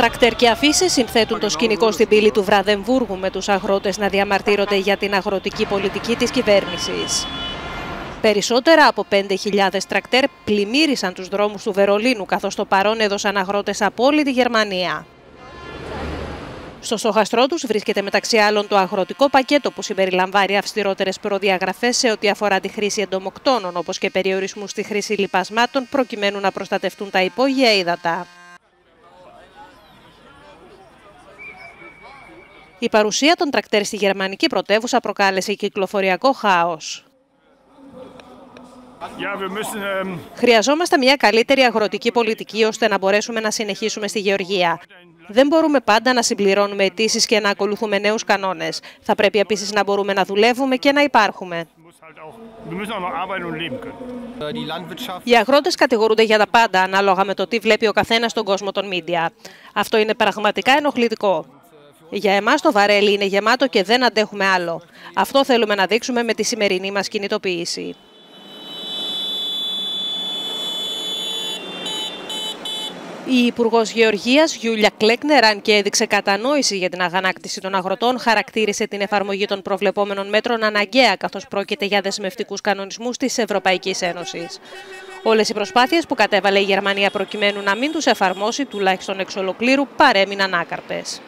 Τρακτέρ και αφήσει συνθέτουν το σκηνικό στην πύλη του Βραδεμβούργου με τους αγρότες να διαμαρτύρονται για την αγροτική πολιτική της κυβέρνησης. Περισσότερα από 5.000 τρακτέρ πλημμύρισαν τους δρόμους του Βερολίνου, καθώς το παρόν έδωσαν αγρότες από όλη τη Γερμανία. Στο στοχαστρό τους βρίσκεται μεταξύ άλλων το αγροτικό πακέτο που συμπεριλαμβάνει αυστηρότερες προδιαγραφές σε ό,τι αφορά τη χρήση εντομοκτώνων, όπως και περιορισμούς στη χρήση λιπασμάτων, προκειμένου να προστατευτούν τα υπόγεια ύδατα. Η παρουσία των τρακτέρ στη γερμανική πρωτεύουσα προκάλεσε κυκλοφοριακό χάος. Ähm, Χρειαζόμαστε μια καλύτερη αγροτική πολιτική ώστε να μπορέσουμε να συνεχίσουμε στη γεωργία. Δεν μπορούμε πάντα να συμπληρώνουμε αιτήσεις και να ακολουθούμε νέους κανόνες. Θα πρέπει επίσης να μπορούμε να δουλεύουμε και να υπάρχουμε. Οι αγρότες κατηγορούνται για τα πάντα, ανάλογα με το τι βλέπει ο καθένας στον κόσμο των μίντια. Αυτό είναι πραγματικά ενοχλητικό. Για εμάς το βαρέλι είναι γεμάτο και δεν αντέχουμε άλλο. Αυτό θέλουμε να δείξουμε με τη σημερινή μας κινητοποίηση. Η Υπουργός Γεωργίας Γιούλια Κλέκνερ, αν και έδειξε κατανόηση για την αγανάκτηση των αγροτών, χαρακτήρισε την εφαρμογή των προβλεπόμενων μέτρων αναγκαία, καθώς πρόκειται για δεσμευτικούς κανονισμούς της Ευρωπαϊκής Ένωσης. Όλες οι προσπάθειες που κατέβαλε η Γερμανία προκειμένου να μην τους εφαρμόσει, τουλάχιστον εξ ολοκλήρου, παρέμειναν άκαρπες.